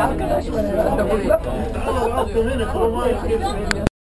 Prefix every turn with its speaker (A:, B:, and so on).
A: Arkadaş var herhalde burada.